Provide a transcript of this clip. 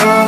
oh